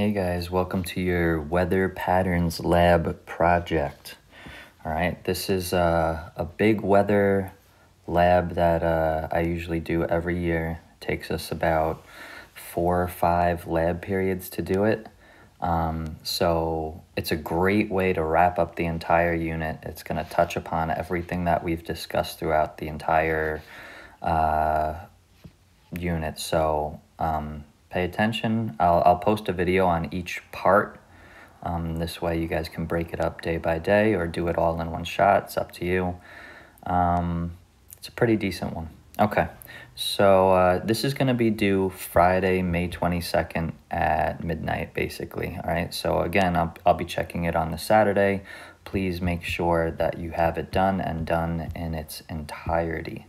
Hey guys, welcome to your Weather Patterns Lab project. All right, this is uh, a big weather lab that uh, I usually do every year. It takes us about four or five lab periods to do it. Um, so it's a great way to wrap up the entire unit. It's going to touch upon everything that we've discussed throughout the entire uh, unit. So um, pay attention. I'll, I'll post a video on each part. Um, this way you guys can break it up day by day or do it all in one shot. It's up to you. Um, it's a pretty decent one. Okay, so uh, this is going to be due Friday, May 22nd at midnight, basically. All right, so again, I'll, I'll be checking it on the Saturday. Please make sure that you have it done and done in its entirety.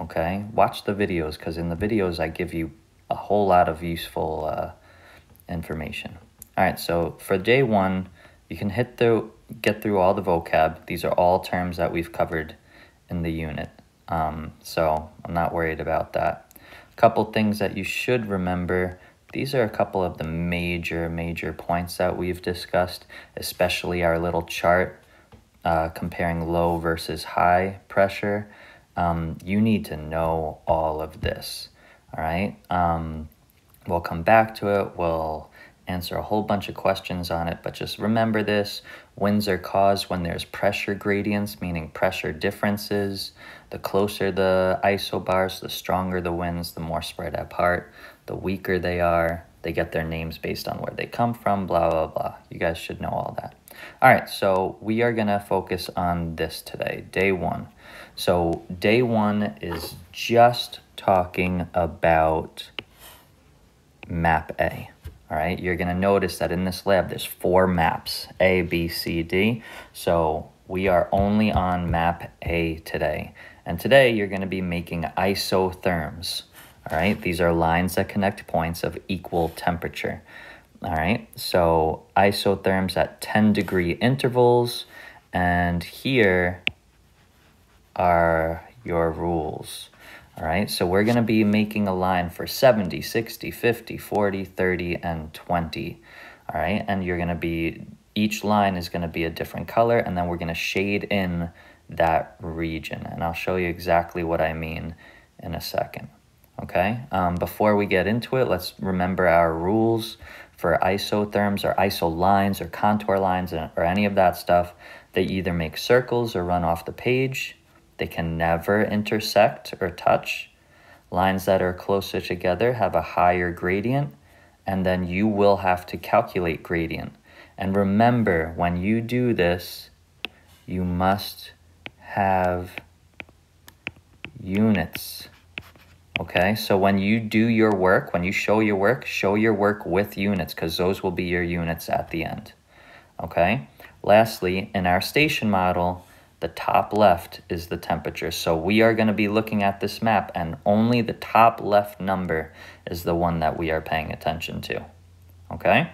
Okay, watch the videos because in the videos I give you a whole lot of useful uh, information. All right, so for day one, you can hit through, get through all the vocab. These are all terms that we've covered in the unit. Um, so I'm not worried about that. A couple things that you should remember. These are a couple of the major, major points that we've discussed, especially our little chart uh, comparing low versus high pressure. Um, you need to know all of this all right? Um, we'll come back to it. We'll answer a whole bunch of questions on it, but just remember this. Winds are caused when there's pressure gradients, meaning pressure differences. The closer the isobars, the stronger the winds, the more spread apart. The weaker they are, they get their names based on where they come from, blah, blah, blah. You guys should know all that. All right, so we are going to focus on this today, day one. So day one is just talking about map A. All right, you're going to notice that in this lab, there's four maps, A, B, C, D. So we are only on map A today. And today you're going to be making isotherms. All right, these are lines that connect points of equal temperature. All right, so isotherms at 10 degree intervals. And here are your rules. All right, so we're gonna be making a line for 70, 60, 50, 40, 30, and 20. All right, and you're gonna be, each line is gonna be a different color, and then we're gonna shade in that region. And I'll show you exactly what I mean in a second. Okay, um, before we get into it, let's remember our rules for isotherms or iso lines or contour lines or any of that stuff. They either make circles or run off the page they can never intersect or touch. Lines that are closer together have a higher gradient, and then you will have to calculate gradient. And remember, when you do this, you must have units. Okay, so when you do your work, when you show your work, show your work with units because those will be your units at the end. Okay, lastly, in our station model, the top left is the temperature. So we are going to be looking at this map and only the top left number is the one that we are paying attention to. Okay,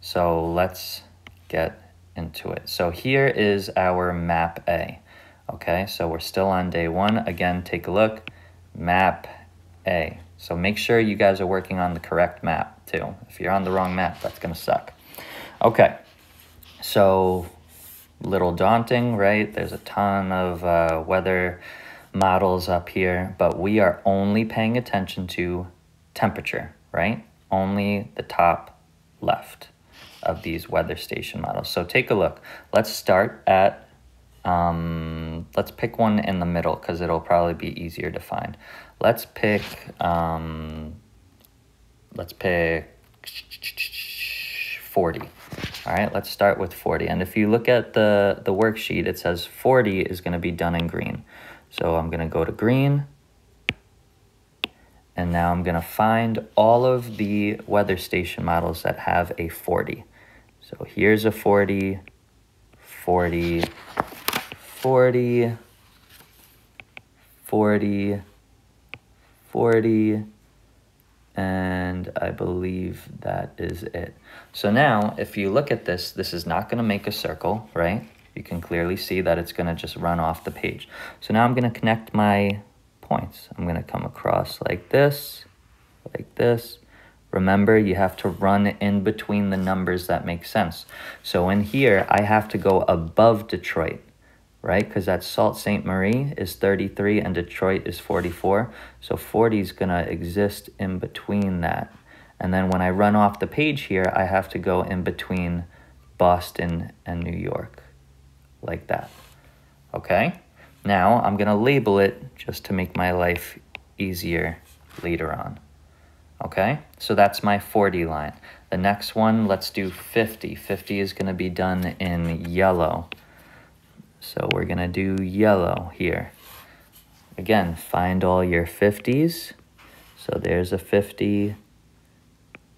so let's get into it. So here is our map A. Okay, so we're still on day one. Again, take a look, map A. So make sure you guys are working on the correct map too. If you're on the wrong map, that's gonna suck. Okay, so little daunting, right? There's a ton of uh, weather models up here, but we are only paying attention to temperature, right? Only the top left of these weather station models. So take a look. Let's start at, um, let's pick one in the middle because it'll probably be easier to find. Let's pick, um, let's pick 40. All right, let's start with 40. And if you look at the, the worksheet, it says 40 is going to be done in green. So I'm going to go to green. And now I'm going to find all of the weather station models that have a 40. So here's a 40, 40, 40, 40, 40, and I believe that is it. So now, if you look at this, this is not going to make a circle, right? You can clearly see that it's going to just run off the page. So now I'm going to connect my points. I'm going to come across like this, like this, Remember, you have to run in between the numbers that make sense. So in here, I have to go above Detroit, right? Because that Sault Ste. Marie is 33 and Detroit is 44. So 40 is going to exist in between that. And then when I run off the page here, I have to go in between Boston and New York, like that. Okay? Now I'm going to label it just to make my life easier later on. Okay, so that's my 40 line. The next one, let's do 50. 50 is going to be done in yellow. So we're to do yellow here. Again, find all your 50s. So there's a 50,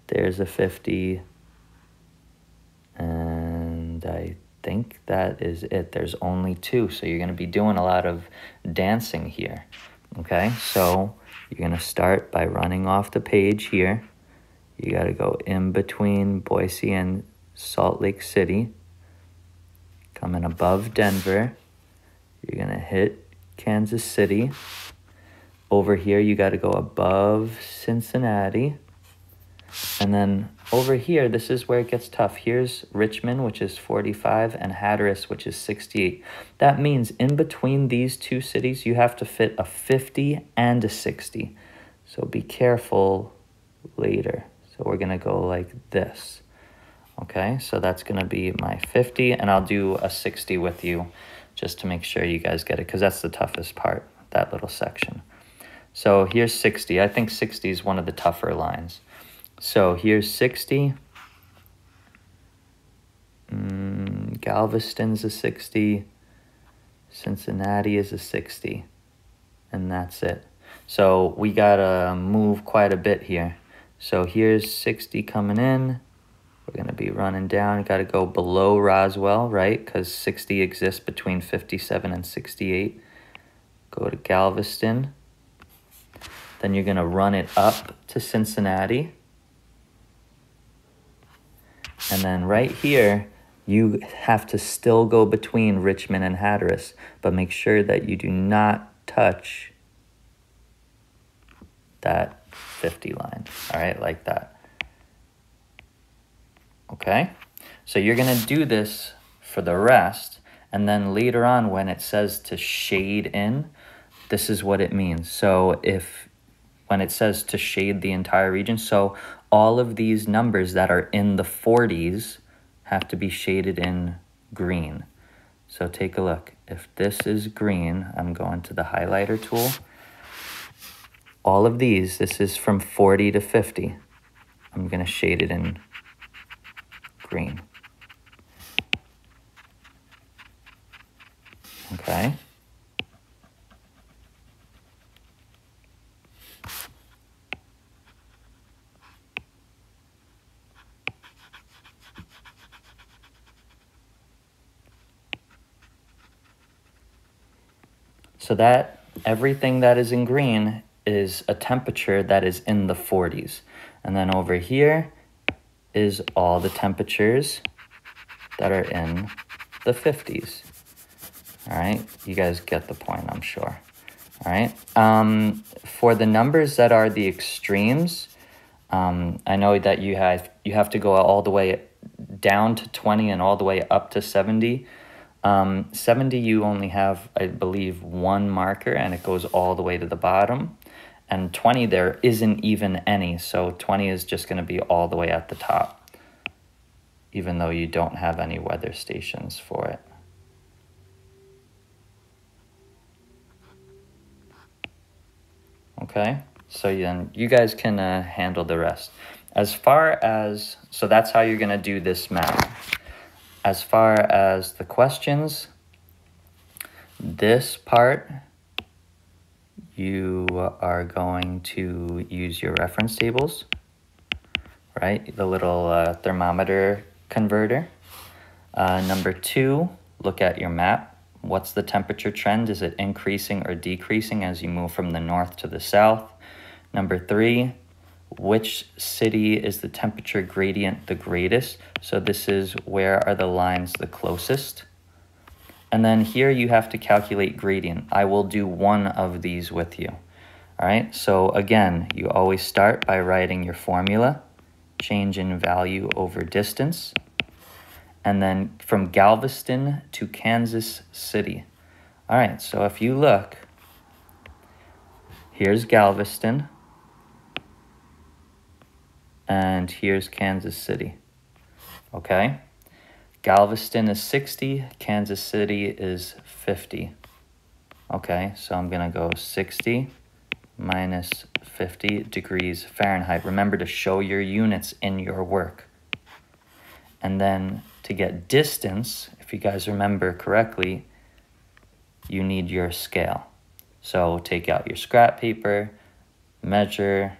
there's a 50, and I think that is it. There's only two, so you're to be doing a lot of dancing here. Okay, so you're to start by running off the page here. You got to go in between Boise and Salt Lake City. Coming above Denver. You're going to hit Kansas City. Over here, you got to go above Cincinnati. And then over here, this is where it gets tough. Here's Richmond, which is 45, and Hatteras, which is 68. That means in between these two cities, you have to fit a 50 and a 60. So be careful later. So we're going to go like this. Okay, so that's to be my 50, and I'll do a 60 with you just to make sure you guys get it, because that's the toughest part, that little section. So here's 60. I think 60 is one of the tougher lines. So here's 60. Mm, Galveston's a 60. Cincinnati is a 60. And that's it. So we got to move quite a bit here. So here's 60 coming in. We're going to be running down. Got to go below Roswell, right? Because 60 exists between 57 and 68. Go to Galveston. Then you're going to run it up to Cincinnati. And then right here, you have to still go between Richmond and Hatteras, but make sure that you do not touch that 50 line. All right, like that. Okay, so you're gonna do this for the rest, and then later on when it says to shade in, this is what it means. So if when it says to shade the entire region. So all of these numbers that are in the 40s have to be shaded in green. So take a look. If this is green, I'm going to the highlighter tool. All of these, this is from 40 to 50. I'm going to shade it in green. Okay. So that everything that is in green is a temperature that is in the 40s. And then over here is all the temperatures that are in the 50s. All right, you guys get the point, I'm sure. All right, um, for the numbers that are the extremes, um, I know that you have you have to go all the way down to 20 and all the way up to 70. Um, 70, you only have, I believe, one marker and it goes all the way to the bottom. And 20, there isn't even any. So 20 is just going to be all the way at the top, even though you don't have any weather stations for it. Okay, so then you guys can uh, handle the rest. As far as, so that's how you're going to do this map. As far as the questions, this part, you are going to use your reference tables, right? The little uh, thermometer converter. Uh, number two, look at your map. What's the temperature trend? Is it increasing or decreasing as you move from the north to the south? Number three, which city is the temperature gradient the greatest. So this is where are the lines the closest. And then here you have to calculate gradient. I will do one of these with you. All right, so again, you always start by writing your formula. change in value over distance. And then from Galveston to Kansas City. All right, so if you look, here's Galveston, and here's Kansas City. Okay? Galveston is 60, Kansas City is 50. Okay, so I'm going to go 60 minus 50 degrees Fahrenheit. Remember to show your units in your work. And then to get distance, if you guys remember correctly, you need your scale. So take out your scrap paper, measure,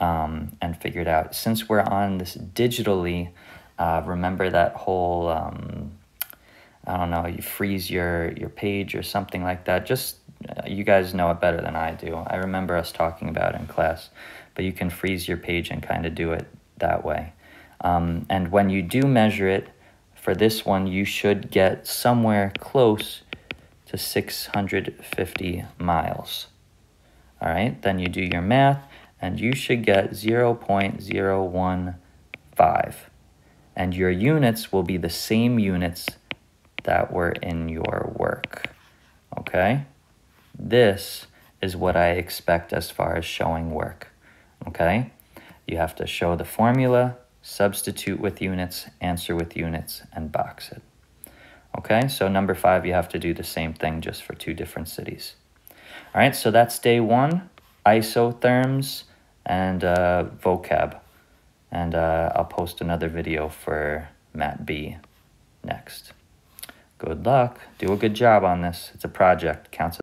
um, and figure it out. Since we're on this digitally, uh, remember that whole, um, I don't know, you freeze your, your page or something like that. Just, uh, you guys know it better than I do. I remember us talking about in class, but you can freeze your page and kind of do it that way. Um, and when you do measure it, for this one, you should get somewhere close to 650 miles. All right, then you do your math, and you should get 0.015 and your units will be the same units that were in your work. Okay? This is what I expect as far as showing work. Okay? You have to show the formula, substitute with units, answer with units, and box it. Okay, so number five, you have to do the same thing just for two different cities. All right, so that's day one, isotherms and uh, vocab. And uh, I'll post another video for Matt B next. Good luck. Do a good job on this. It's a project. Counts